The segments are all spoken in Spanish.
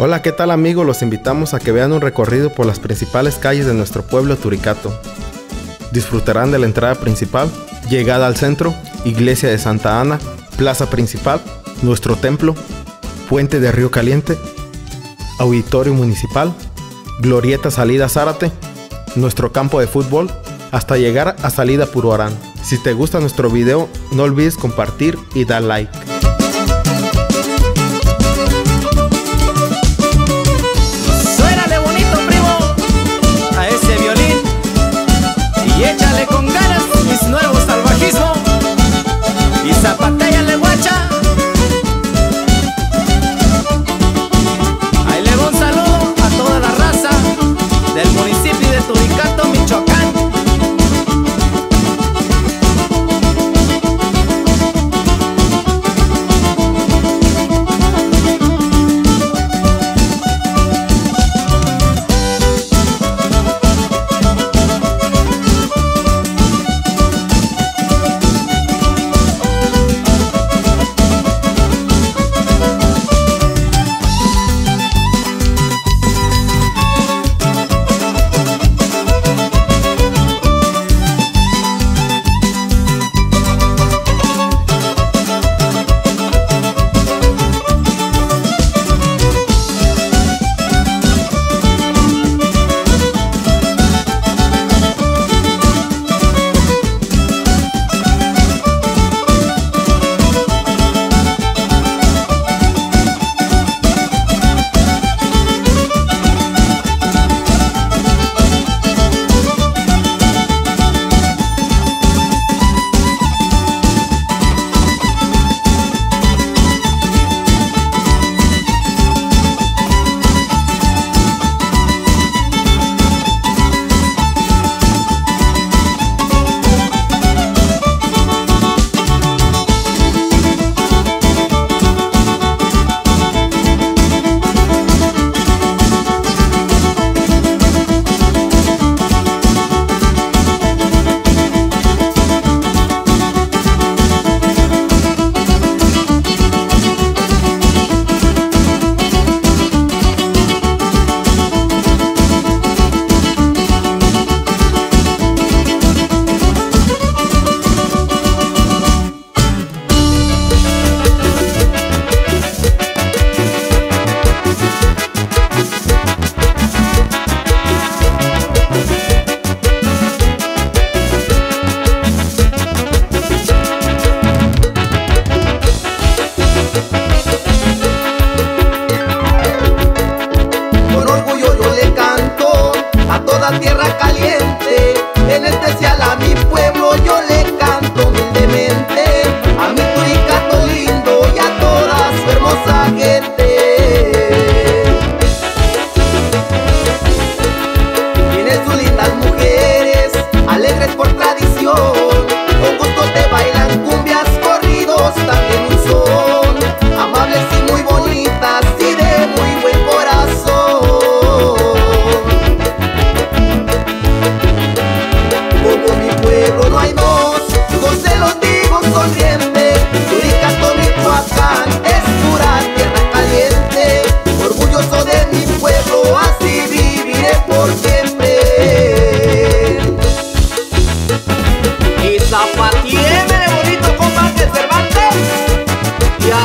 Hola, ¿qué tal amigos? Los invitamos a que vean un recorrido por las principales calles de nuestro pueblo Turicato. Disfrutarán de la entrada principal, llegada al centro, iglesia de Santa Ana, plaza principal, nuestro templo, puente de Río Caliente, auditorio municipal, glorieta salida Zárate, nuestro campo de fútbol, hasta llegar a salida Puroarán. Si te gusta nuestro video, no olvides compartir y dar like.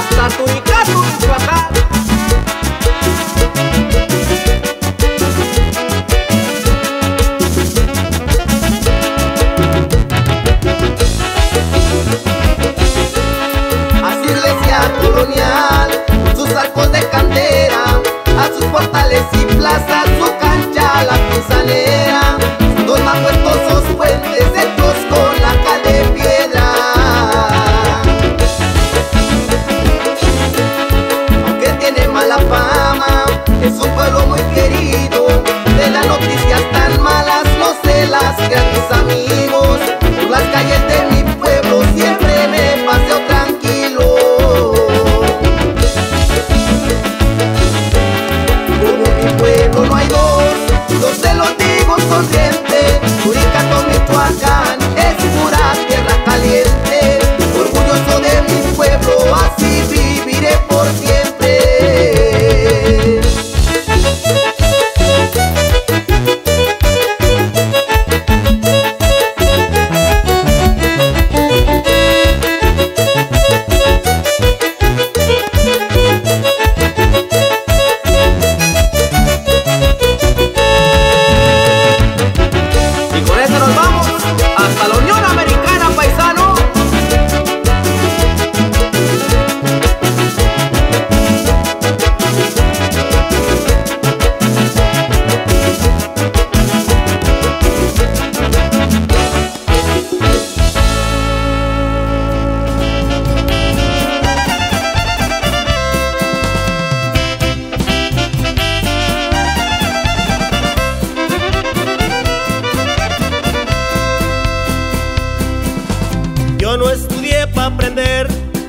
Tatuí siempre.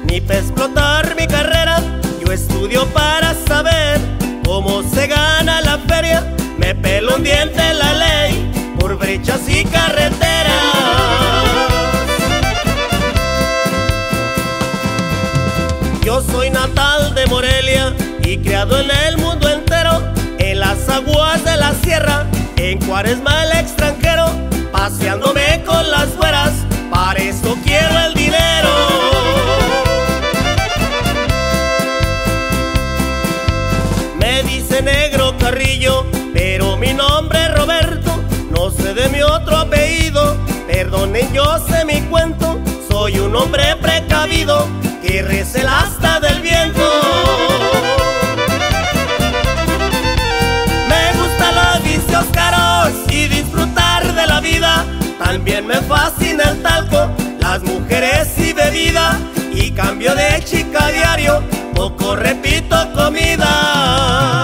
ni para explotar mi carrera. Yo estudio para saber cómo se gana la feria. Me pelo un diente la ley por brechas y carreteras. Yo soy natal de Morelia y criado en el mundo entero, en las aguas de la sierra, en Cuaresma el extranjero, paseándome con las güeras, para eso quiero el de mi otro apellido, perdonen yo sé mi cuento, soy un hombre precavido que recela hasta del viento. Me gustan los vicios caros y disfrutar de la vida. También me fascina el talco, las mujeres y bebida. Y cambio de chica diario, poco repito comida.